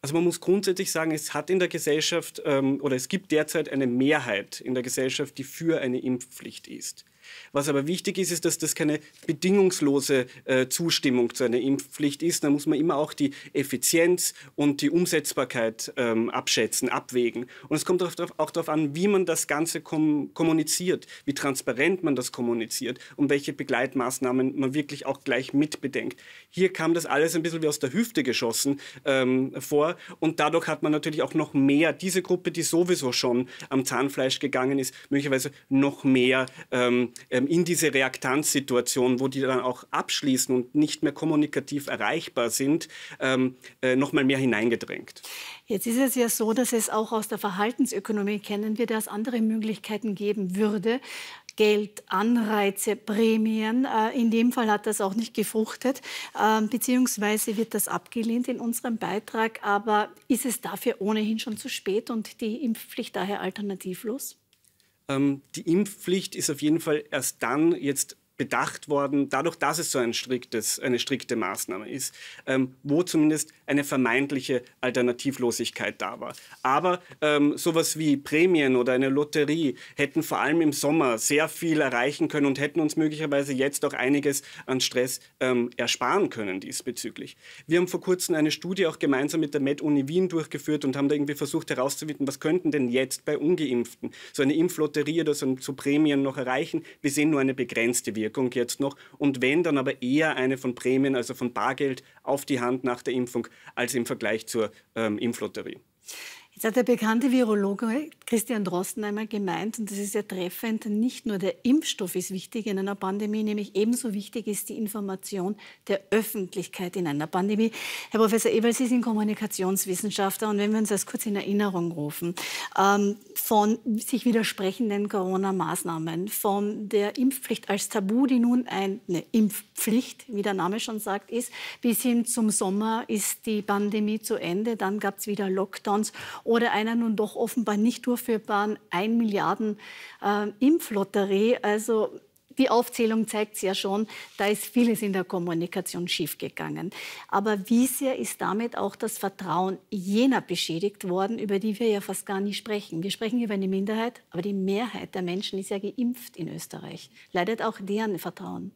Also man muss grundsätzlich sagen, es hat in der Gesellschaft ähm, oder es gibt derzeit eine Mehrheit in der Gesellschaft, die für eine Impfpflicht ist. Was aber wichtig ist, ist, dass das keine bedingungslose äh, Zustimmung zu einer Impfpflicht ist. Da muss man immer auch die Effizienz und die Umsetzbarkeit ähm, abschätzen, abwägen. Und es kommt auch darauf an, wie man das Ganze kom kommuniziert, wie transparent man das kommuniziert und welche Begleitmaßnahmen man wirklich auch gleich mitbedenkt. Hier kam das alles ein bisschen wie aus der Hüfte geschossen ähm, vor und dadurch hat man natürlich auch noch mehr, diese Gruppe, die sowieso schon am Zahnfleisch gegangen ist, möglicherweise noch mehr ähm, ähm, in diese Reaktanzsituation, wo die dann auch abschließen und nicht mehr kommunikativ erreichbar sind, ähm, äh, noch mal mehr hineingedrängt. Jetzt ist es ja so, dass es auch aus der Verhaltensökonomie kennen wir, dass andere Möglichkeiten geben würde. Geld, Anreize, Prämien. Äh, in dem Fall hat das auch nicht gefruchtet, ähm, beziehungsweise wird das abgelehnt in unserem Beitrag. Aber ist es dafür ohnehin schon zu spät und die Impfpflicht daher alternativlos? Ähm, die Impfpflicht ist auf jeden Fall erst dann jetzt bedacht worden, dadurch, dass es so ein striktes, eine strikte Maßnahme ist, ähm, wo zumindest eine vermeintliche Alternativlosigkeit da war. Aber ähm, sowas wie Prämien oder eine Lotterie hätten vor allem im Sommer sehr viel erreichen können und hätten uns möglicherweise jetzt auch einiges an Stress ähm, ersparen können diesbezüglich. Wir haben vor kurzem eine Studie auch gemeinsam mit der Med-Uni Wien durchgeführt und haben da irgendwie versucht herauszufinden, was könnten denn jetzt bei Ungeimpften so eine Impflotterie oder so, so Prämien noch erreichen. Wir sehen nur eine begrenzte Wirkung. Wirkung jetzt noch und wenn dann aber eher eine von Prämien, also von Bargeld auf die Hand nach der Impfung, als im Vergleich zur ähm, Impflotterie. Jetzt hat der bekannte Virologe Christian Drosten einmal gemeint, und das ist ja treffend, nicht nur der Impfstoff ist wichtig in einer Pandemie, nämlich ebenso wichtig ist die Information der Öffentlichkeit in einer Pandemie. Herr Professor Eberl, Sie sind Kommunikationswissenschaftler und wenn wir uns das kurz in Erinnerung rufen, ähm, von sich widersprechenden Corona-Maßnahmen, von der Impfpflicht als Tabu, die nun eine Impfpflicht, wie der Name schon sagt, ist, bis hin zum Sommer ist die Pandemie zu Ende, dann gab es wieder Lockdowns oder einer nun doch offenbar nicht durchführbaren 1 Milliarden äh, Impflotterie. Also die Aufzählung zeigt es ja schon, da ist vieles in der Kommunikation schiefgegangen. Aber wie sehr ist damit auch das Vertrauen jener beschädigt worden, über die wir ja fast gar nicht sprechen? Wir sprechen über eine Minderheit, aber die Mehrheit der Menschen ist ja geimpft in Österreich. Leidet auch deren Vertrauen?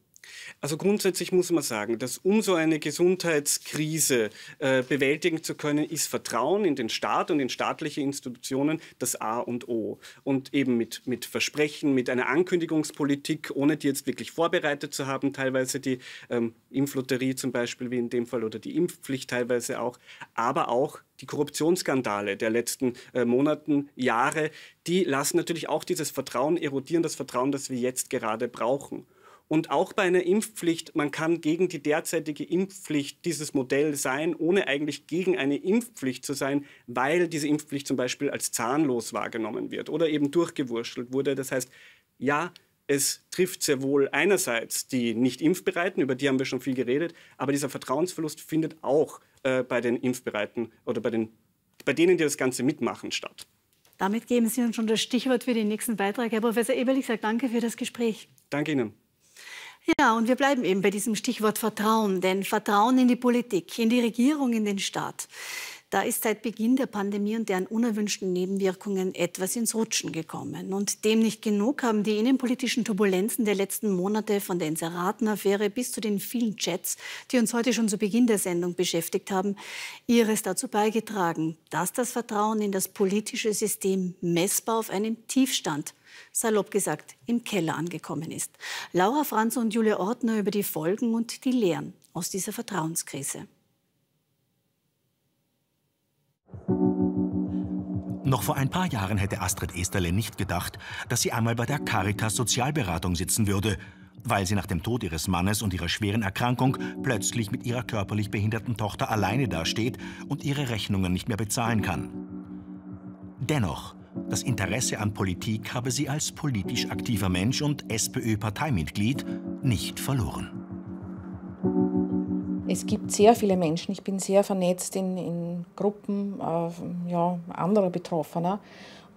Also grundsätzlich muss man sagen, dass um so eine Gesundheitskrise äh, bewältigen zu können, ist Vertrauen in den Staat und in staatliche Institutionen das A und O. Und eben mit, mit Versprechen, mit einer Ankündigungspolitik, ohne die jetzt wirklich vorbereitet zu haben, teilweise die ähm, Impflotterie zum Beispiel, wie in dem Fall, oder die Impfpflicht teilweise auch, aber auch die Korruptionsskandale der letzten äh, Monaten, Jahre, die lassen natürlich auch dieses Vertrauen erodieren, das Vertrauen, das wir jetzt gerade brauchen. Und auch bei einer Impfpflicht, man kann gegen die derzeitige Impfpflicht dieses Modell sein, ohne eigentlich gegen eine Impfpflicht zu sein, weil diese Impfpflicht zum Beispiel als zahnlos wahrgenommen wird oder eben durchgewurschtelt wurde. Das heißt, ja, es trifft sehr wohl einerseits die nicht Impfbereiten, über die haben wir schon viel geredet, aber dieser Vertrauensverlust findet auch äh, bei den Impfbereiten oder bei, den, bei denen, die das Ganze mitmachen, statt. Damit geben Sie uns schon das Stichwort für den nächsten Beitrag. Herr Professor Eberl, ich sage danke für das Gespräch. Danke Ihnen. Ja, und wir bleiben eben bei diesem Stichwort Vertrauen, denn Vertrauen in die Politik, in die Regierung, in den Staat. Da ist seit Beginn der Pandemie und deren unerwünschten Nebenwirkungen etwas ins Rutschen gekommen. Und dem nicht genug haben die innenpolitischen Turbulenzen der letzten Monate von der Inseratenaffäre bis zu den vielen Chats, die uns heute schon zu Beginn der Sendung beschäftigt haben, ihres dazu beigetragen, dass das Vertrauen in das politische System messbar auf einem Tiefstand salopp gesagt, im Keller angekommen ist. Laura Franz und Julia Ortner über die Folgen und die Lehren aus dieser Vertrauenskrise. Noch vor ein paar Jahren hätte Astrid Esterle nicht gedacht, dass sie einmal bei der Caritas Sozialberatung sitzen würde, weil sie nach dem Tod ihres Mannes und ihrer schweren Erkrankung plötzlich mit ihrer körperlich behinderten Tochter alleine dasteht und ihre Rechnungen nicht mehr bezahlen kann. Dennoch das Interesse an Politik habe sie als politisch aktiver Mensch und SPÖ-Parteimitglied nicht verloren. Es gibt sehr viele Menschen, ich bin sehr vernetzt in, in Gruppen äh, ja, anderer Betroffener.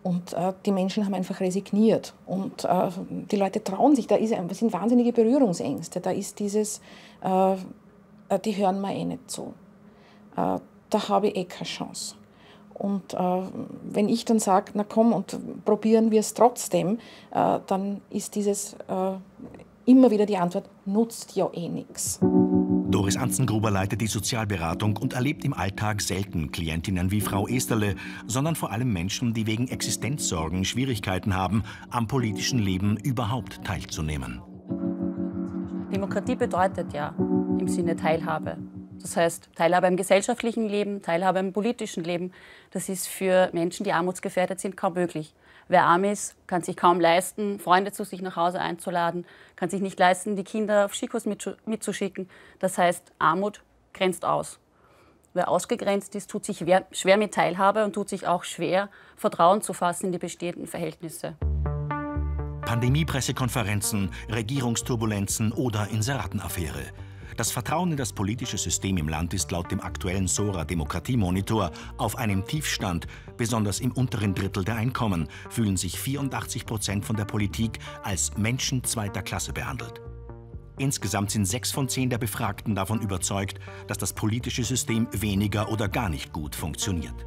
Und äh, die Menschen haben einfach resigniert. Und äh, die Leute trauen sich, da ist, sind wahnsinnige Berührungsängste. Da ist dieses, äh, äh, die hören mir eh nicht zu. Äh, da habe ich eh keine Chance. Und wenn ich dann sage, na komm und probieren wir es trotzdem, dann ist dieses immer wieder die Antwort, nutzt ja eh nichts. Doris Anzengruber leitet die Sozialberatung und erlebt im Alltag selten Klientinnen wie Frau Esterle, sondern vor allem Menschen, die wegen Existenzsorgen Schwierigkeiten haben, am politischen Leben überhaupt teilzunehmen. Demokratie bedeutet ja im Sinne Teilhabe. Das heißt, Teilhabe im gesellschaftlichen Leben, Teilhabe im politischen Leben, das ist für Menschen, die armutsgefährdet sind, kaum möglich. Wer arm ist, kann sich kaum leisten, Freunde zu sich nach Hause einzuladen, kann sich nicht leisten, die Kinder auf Skikurs mitzuschicken. Das heißt, Armut grenzt aus. Wer ausgegrenzt ist, tut sich schwer mit Teilhabe und tut sich auch schwer, Vertrauen zu fassen in die bestehenden Verhältnisse. Pandemie-Pressekonferenzen, Regierungsturbulenzen oder Inseratenaffäre. Das Vertrauen in das politische System im Land ist laut dem aktuellen Sora Demokratiemonitor auf einem Tiefstand. Besonders im unteren Drittel der Einkommen fühlen sich 84 Prozent von der Politik als Menschen zweiter Klasse behandelt. Insgesamt sind sechs von zehn der Befragten davon überzeugt, dass das politische System weniger oder gar nicht gut funktioniert.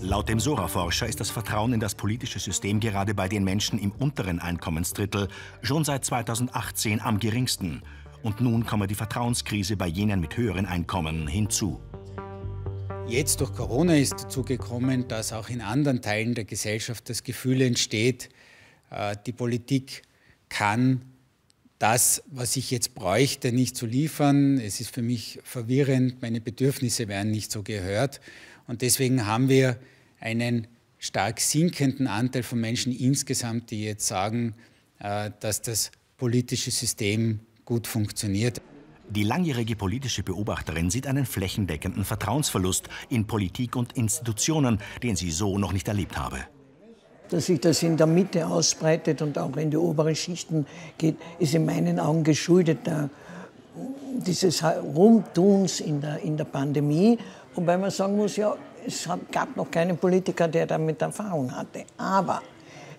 Laut dem Sora-Forscher ist das Vertrauen in das politische System gerade bei den Menschen im unteren Einkommensdrittel schon seit 2018 am geringsten und nun komme die Vertrauenskrise bei jenen mit höheren Einkommen hinzu. Jetzt durch Corona ist dazu gekommen, dass auch in anderen Teilen der Gesellschaft das Gefühl entsteht, äh, die Politik kann das, was ich jetzt bräuchte, nicht zu liefern. Es ist für mich verwirrend, meine Bedürfnisse werden nicht so gehört. Und deswegen haben wir einen stark sinkenden Anteil von Menschen insgesamt, die jetzt sagen, äh, dass das politische System gut funktioniert. Die langjährige politische Beobachterin sieht einen flächendeckenden Vertrauensverlust in Politik und Institutionen, den sie so noch nicht erlebt habe. Dass sich das in der Mitte ausbreitet und auch in die oberen Schichten geht, ist in meinen Augen geschuldet der, dieses Rumtuns in der, in der Pandemie. Wobei man sagen muss, ja, es gab noch keinen Politiker, der damit Erfahrung hatte. Aber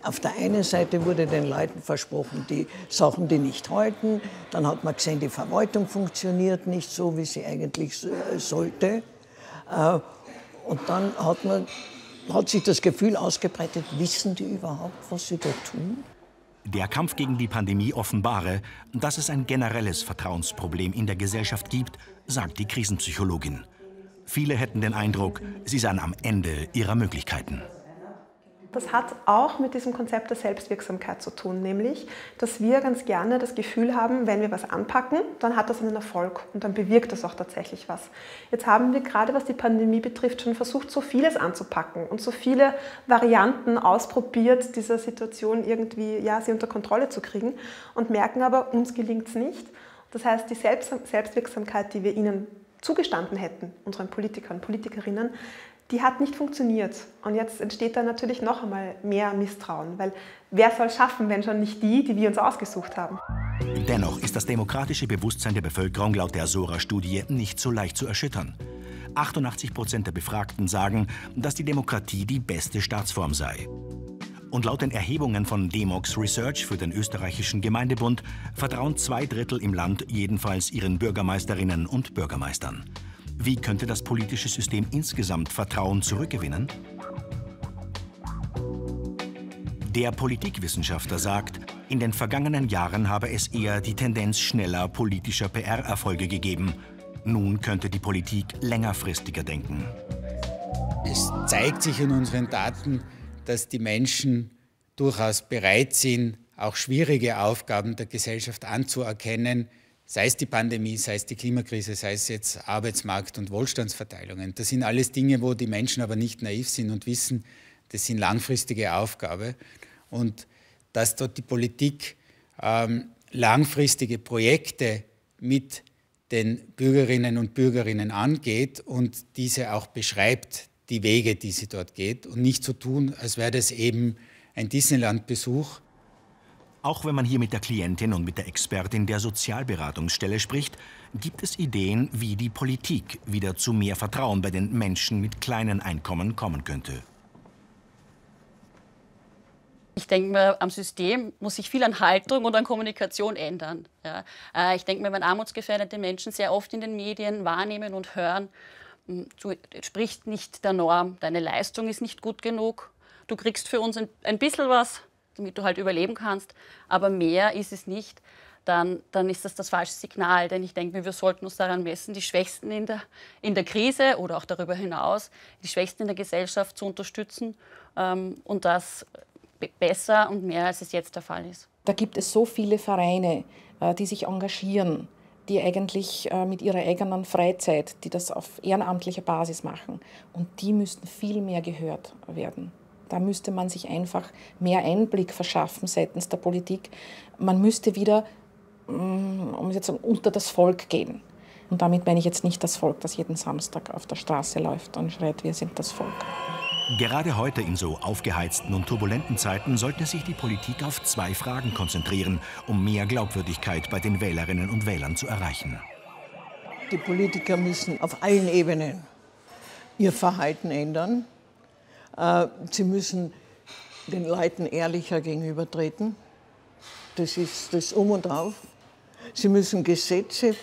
auf der einen Seite wurde den Leuten versprochen, die Sachen, die nicht halten. Dann hat man gesehen, die Verwaltung funktioniert nicht so, wie sie eigentlich äh, sollte. Äh, und dann hat, man, hat sich das Gefühl ausgebreitet, wissen die überhaupt, was sie da tun? Der Kampf gegen die Pandemie offenbare, dass es ein generelles Vertrauensproblem in der Gesellschaft gibt, sagt die Krisenpsychologin. Viele hätten den Eindruck, sie seien am Ende ihrer Möglichkeiten. Das hat auch mit diesem Konzept der Selbstwirksamkeit zu tun, nämlich, dass wir ganz gerne das Gefühl haben, wenn wir was anpacken, dann hat das einen Erfolg und dann bewirkt das auch tatsächlich was. Jetzt haben wir gerade, was die Pandemie betrifft, schon versucht, so vieles anzupacken und so viele Varianten ausprobiert, dieser Situation irgendwie, ja, sie unter Kontrolle zu kriegen und merken aber, uns gelingt es nicht. Das heißt, die Selbstwirksamkeit, die wir ihnen zugestanden hätten, unseren Politikern, Politikerinnen, die hat nicht funktioniert. Und jetzt entsteht da natürlich noch einmal mehr Misstrauen, weil wer soll schaffen, wenn schon nicht die, die wir uns ausgesucht haben? Dennoch ist das demokratische Bewusstsein der Bevölkerung laut der Sora-Studie nicht so leicht zu erschüttern. 88 Prozent der Befragten sagen, dass die Demokratie die beste Staatsform sei. Und laut den Erhebungen von Demox Research für den österreichischen Gemeindebund vertrauen zwei Drittel im Land jedenfalls ihren Bürgermeisterinnen und Bürgermeistern. Wie könnte das politische System insgesamt Vertrauen zurückgewinnen? Der Politikwissenschaftler sagt, in den vergangenen Jahren habe es eher die Tendenz schneller politischer PR-Erfolge gegeben. Nun könnte die Politik längerfristiger denken. Es zeigt sich in unseren Daten, dass die Menschen durchaus bereit sind, auch schwierige Aufgaben der Gesellschaft anzuerkennen, sei es die Pandemie, sei es die Klimakrise, sei es jetzt Arbeitsmarkt und Wohlstandsverteilungen. Das sind alles Dinge, wo die Menschen aber nicht naiv sind und wissen, das sind langfristige Aufgaben. Und dass dort die Politik ähm, langfristige Projekte mit den Bürgerinnen und Bürgerinnen angeht und diese auch beschreibt, die Wege, die sie dort geht und nicht so tun, als wäre das eben ein Disneyland-Besuch. Auch wenn man hier mit der Klientin und mit der Expertin der Sozialberatungsstelle spricht, gibt es Ideen, wie die Politik wieder zu mehr Vertrauen bei den Menschen mit kleinen Einkommen kommen könnte. Ich denke mir, am System muss sich viel an Haltung und an Kommunikation ändern. Ja. Äh, ich denke mir, wenn armutsgefährdete Menschen sehr oft in den Medien wahrnehmen und hören, hm, du entsprichst nicht der Norm, deine Leistung ist nicht gut genug, du kriegst für uns ein, ein bisschen was, damit du halt überleben kannst, aber mehr ist es nicht, dann, dann ist das das falsche Signal. Denn ich denke, wir sollten uns daran messen, die Schwächsten in der, in der Krise oder auch darüber hinaus, die Schwächsten in der Gesellschaft zu unterstützen ähm, und das besser und mehr, als es jetzt der Fall ist. Da gibt es so viele Vereine, äh, die sich engagieren, die eigentlich äh, mit ihrer eigenen Freizeit, die das auf ehrenamtlicher Basis machen. Und die müssten viel mehr gehört werden. Da müsste man sich einfach mehr Einblick verschaffen seitens der Politik. Man müsste wieder, mm, um jetzt unter das Volk gehen. Und damit meine ich jetzt nicht das Volk, das jeden Samstag auf der Straße läuft und schreit, wir sind das Volk. Gerade heute in so aufgeheizten und turbulenten Zeiten sollte sich die Politik auf zwei Fragen konzentrieren, um mehr Glaubwürdigkeit bei den Wählerinnen und Wählern zu erreichen. Die Politiker müssen auf allen Ebenen ihr Verhalten ändern. Äh, sie müssen den Leuten ehrlicher gegenübertreten. Das ist das Um und Auf. Sie müssen Gesetze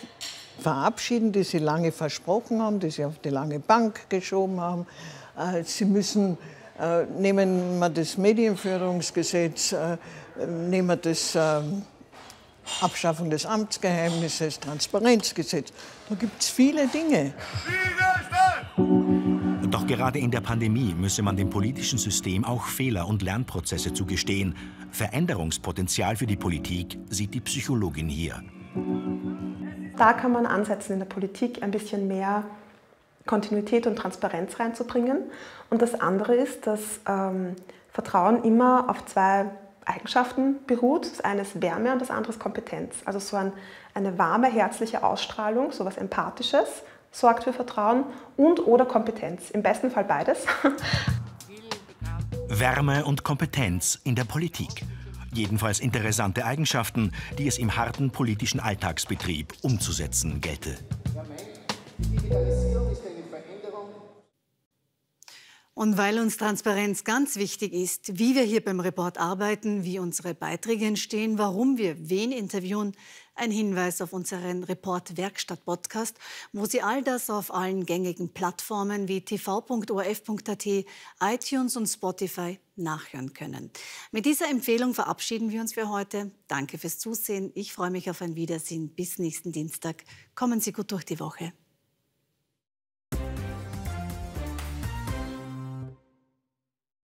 verabschieden, die sie lange versprochen haben, die sie auf die lange Bank geschoben haben. Äh, sie müssen, äh, nehmen wir das Medienführungsgesetz, nehmen wir das Abschaffung des Amtsgeheimnisses, Transparenzgesetz. Da gibt es viele Dinge. Doch gerade in der Pandemie müsse man dem politischen System auch Fehler und Lernprozesse zugestehen. Veränderungspotenzial für die Politik sieht die Psychologin hier. Da kann man ansetzen in der Politik ein bisschen mehr Kontinuität und Transparenz reinzubringen. Und das andere ist, dass ähm, Vertrauen immer auf zwei Eigenschaften beruht. Das eine ist Wärme und das andere ist Kompetenz. Also so ein, eine warme, herzliche Ausstrahlung, so etwas Empathisches, sorgt für Vertrauen und oder Kompetenz. Im besten Fall beides. Wärme und Kompetenz in der Politik. Jedenfalls interessante Eigenschaften, die es im harten politischen Alltagsbetrieb umzusetzen gelte. Und weil uns Transparenz ganz wichtig ist, wie wir hier beim Report arbeiten, wie unsere Beiträge entstehen, warum wir wen interviewen, ein Hinweis auf unseren Report Werkstatt Podcast, wo Sie all das auf allen gängigen Plattformen wie tv.orf.at, iTunes und Spotify nachhören können. Mit dieser Empfehlung verabschieden wir uns für heute. Danke fürs Zusehen. Ich freue mich auf ein Wiedersehen. Bis nächsten Dienstag. Kommen Sie gut durch die Woche.